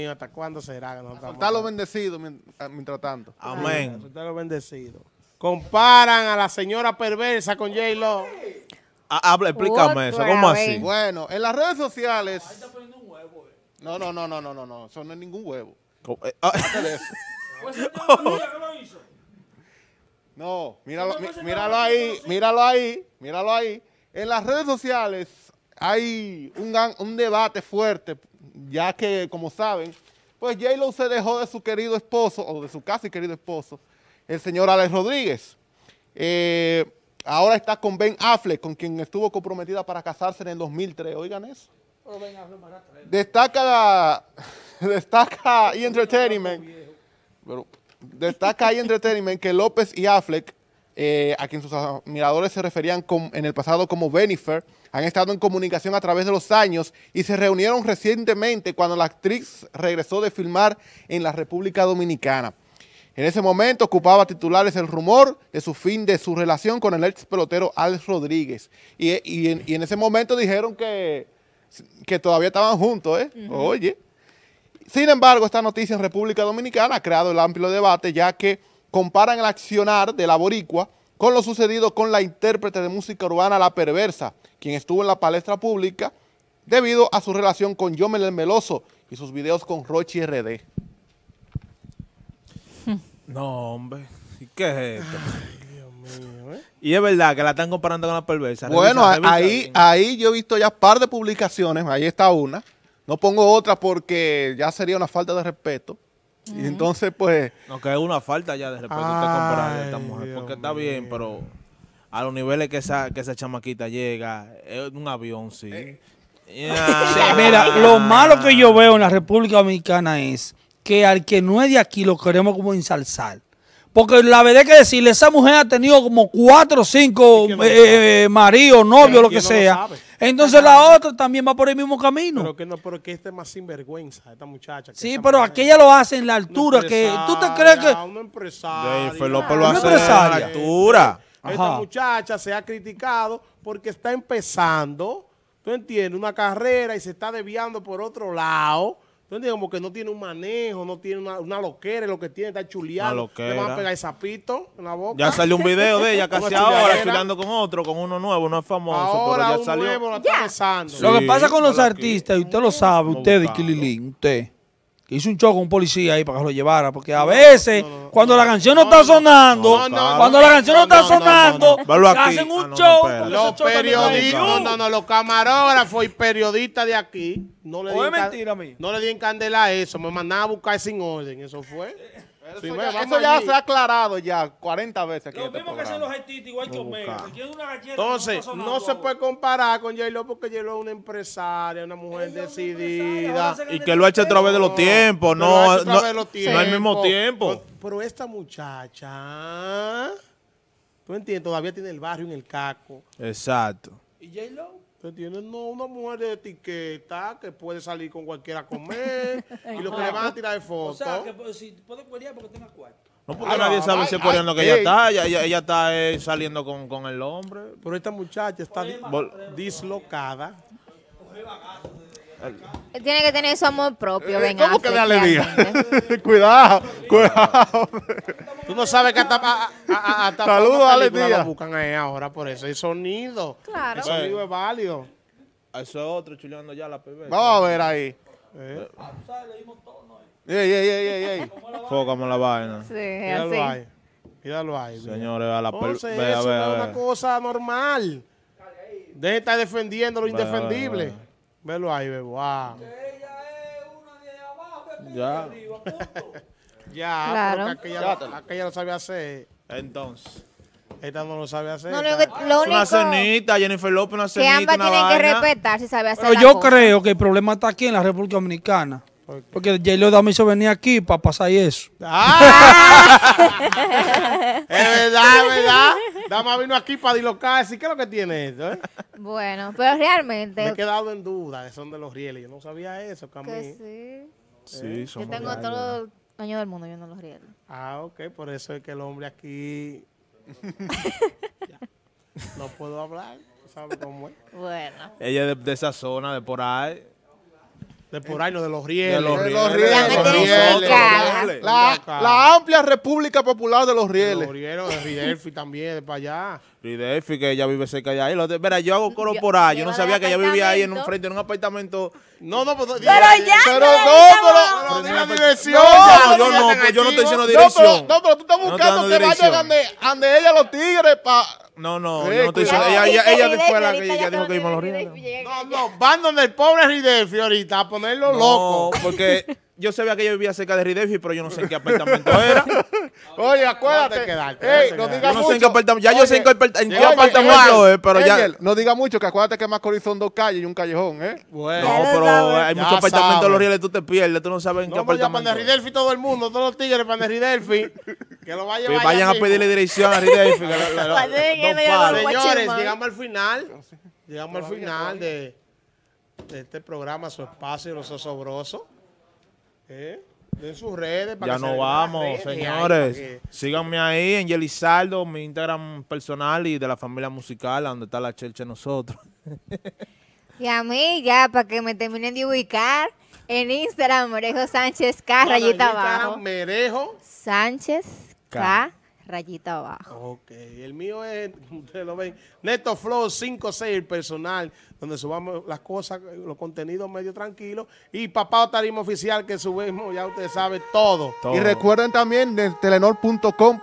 mío, ¿hasta cuándo será? no estamos- Está lo bendecido mien- mientras tanto. Amén. Soltar los bendecidos. Comparan a la señora perversa con J-Lo. Ah, Habla, explícame eso, ¿cómo así? Bueno, en las redes sociales... No, no, no, no, no, no, no, eso no es ningún huevo. ¿Cómo? Eh, ah, de eso. No, míralo, mí- míralo ahí, míralo ahí, míralo ahí. En las redes sociales hay un, debate fuerte, ya que, como saben, pues J-Lo se dejó de su querido esposo, o de su casi querido esposo, el señor Alex Rodríguez. Eh, ahora está con Ben Affleck, con quien estuvo comprometida para casarse en el 2003. Oigan eso. Destaca, destaca E! Entertainment, pero destaca E! Entertainment que López y Affleck, eh, a quien sus admiradores se referían en el pasado como Benifer, han estado en comunicación a través de los años y se reunieron recientemente cuando la actriz regresó de filmar en la República Dominicana. En ese momento ocupaba titulares el rumor de su fin de su relación con el ex pelotero Alex Rodríguez. Y, y en, y en ese momento dijeron que, que todavía estaban juntos, ¿eh? Oye. Sin embargo, esta noticia en República Dominicana ha creado el amplio debate, ya que comparan el accionar de la boricua con lo sucedido con la intérprete de música urbana La Perversa, quien estuvo en la palestra pública debido a su relación con Yomel el Meloso y sus videos con Rochi RD. No, hombre. ¿Y qué es esto? Dios mío, ¿eh? Y es verdad que la están comparando con la perversa. Bueno, Revisa, revisa ahí, bien. ahí yo he visto ya par de publicaciones, ahí está una. No pongo otra porque ya sería una falta de respeto. Y entonces, pues, No, que es una falta ya de respeto a esta mujer. Dios Porque está bien, mío. pero a los niveles que esa, que esa chamaquita llega, es un avión, sí. Eh. Sí, mira, lo malo que yo veo en la República Dominicana es que al que no es de aquí lo queremos como ensalzar. Porque la verdad es que decirle, esa mujer ha tenido como cuatro o cinco ¿Y quién no eh, maridos, novios, lo ¿Quién que no lo sea. sabe? Entonces la otra también va por el mismo camino. Pero que no, pero que este es más sinvergüenza, esta muchacha. que sí, esta pero aquella lo hace en la altura que tú te crees que... Una empresaria. Jennifer López lo Una hace a la empresaria. altura. Esta Ajá. muchacha se ha criticado porque está empezando, ¿tú entiendes? Una carrera y se está desviando por otro lado. ¿Tú entiendes? Como que no tiene un manejo, no tiene una, una loquera, lo que tiene está chuleando. Le van a pegar el zapito en la boca. Ya salió un video de ella casi ahora, chuleando con otro, con uno nuevo, no es famoso, Ahora pero ya un salió. nuevo la está besando. Sí. Lo que pasa con los artistas, y usted lo sabe, Vamos usted. Kililín, usted, que hizo un show con un policía ahí para que lo llevara, porque a veces, cuando la canción no, está sonando, no, no, cuando no, la canción no, no, está no, no, sonando, no. Hacen un no, no, show. Los periodistas, ahí. no, no, los camarógrafos y periodistas de aquí no le ¿O dieron es can- mentira no le dieron candela a eso, me mandaban a buscar sin orden, eso fue. Sí, eso ve, ya, eso ya se ha aclarado ya 40 veces aquí Lo este mismo que hacen programa. los haititos, igual que Omega. una Entonces, no sonando se puede comparar con J-Lo porque J-Lo es una empresaria, una mujer una decidida. se Y que lo ha hecho a través de los tiempos, no, no, de los no al mismo tiempo. Pero, pero esta muchacha, tú entiendes, todavía tiene el barrio en el caco. Exacto. ¿Y J-Lo? ¿Tú entiendes? No, una mujer de etiqueta que puede salir con cualquiera a comer y lo que le van a tirar de O fotos. sea, que pues, si puede pelear porque tenga cuarto. No, porque Ay, nadie ay, sabe si es coreano que ella está. Ella, ella, ella está eh, saliendo con, con el hombre. Pero esta muchacha está dislocada. Tiene que tener su amor propio, Eh, Ben ¿Cómo que de Affleck, alegría? cuidado, cuidado. Tú no sabes que hasta, a- hasta Saludos, Ale Díaz. lo buscan ahí ahora por eso. El sonido. Claro. El sonido es válido. Eso es otro chuleando ya la perversa. Vamos a ver ahí. Eh, Ey, ey, ey, ey, ey. Fócame la vaina. Sí, es Míralo así. ahí. Míralo ahí. Señores, a la. Entonces, Vea, eso es una cosa normal. Deje de estar defendiendo lo indefendible. Velo ahí, bebo. Ah. Ya. Ya, Claro. pero que aquella, aquella lo sabe hacer. Entonces. Esta no lo sabe hacer. No, lo, Esta- que- lo Es una único cenita, Jennifer López, una que cenita, ambas una tienen que vaina. respetar si sabe hacer Pero la yo cosa. creo que el problema está aquí en la República Dominicana. ¿Por qué? Porque J-Lo también hizo venir aquí para pasar y eso. ¡Ah! es verdad, es verdad. Dama vino aquí para dislocarse. ¿Qué es lo que tiene esto? eh? Bueno, pero realmente... Me he quedado en duda. que Son de los rieles. Yo no sabía eso, que Camille. sí. Sí, Yo somos tengo todos los años del mundo, yo no los rieles. Ah, ok. Por eso es que el hombre aquí... No puedo hablar. ¿Sabe cómo es? Bueno. Ella es de, de esa zona, de por ahí. De por ahí, no, de los rieles. De los De rieles. los rieles. De. La, la amplia República Popular de los De Rieles. los rieles, de Ridelfi también, de para allá. Ridelfi, que ella vive cerca de ahí. Lo de- Mira, yo hago coro por ahí. Yo no sabía que ella vivía ahí en un frente, en un apartamento. No, no, pues, Pero ya, Pero ya no, estamos- Pero la No, dirección. no, yo no, pues yo no estoy diciendo No, pero, dirección. no, pero tú estás No te buscando que vayan ande ella los tigres pa... No, no, Sí, yo no estoy cuidado. Ella, ella, ella fue la que ella ya dijo que los llega No, no, van donde el pobre Ridelfi ahorita a ponerlo No, loco. porque yo sabía que ella vivía cerca de Ridelfi, pero yo no sé en qué apartamento era. Oye, acuérdate. ¿Dónde quedarte? Ey, ¿Dónde no quedarte? diga Yo no sé en qué mucho. apartamento. Ya yo sé en qué, aparta- en qué oye, apartamento Angel, es, pero ya. No diga mucho, que acuérdate que Macorís son dos calles y un callejón, ¿eh? Bueno, No, pero hay muchos apartamentos sabes. los rieles, tú te pierdes, tú no sabes en qué no, pues ya para apartamento. Ridelfi todo el mundo, todos los tigres para de Ridelfi, que lo vaya llevar vayan a pedirle dirección a Ridelfi. que la- la- la- Cuando lleguen, dos ya palos. lo voy a Señores, llegamos al final, llegamos al final de, de este programa, su espacio, los osobrosos. ¿Eh? En sus redes. para Ya que se no den vamos, redes señores. que- Síganme ahí en Yelizardo, mi Instagram personal y de la familia musical, donde está la chelcha de nosotros. Y a mí, ya, para que me terminen de ubicar, en Instagram, Merejo Sánchez K, Bueno, rayita en Instagram, abajo. Merejo. Sánchez. K, rayita abajo. Ok, el mío es, ustedes lo ven, Neto Flow 56, el personal, donde subamos las cosas, los contenidos medio tranquilos. Y Papá Tarima Oficial, que subimos, ya ustedes saben, todo. Todo. Y recuerden también de telenor.com.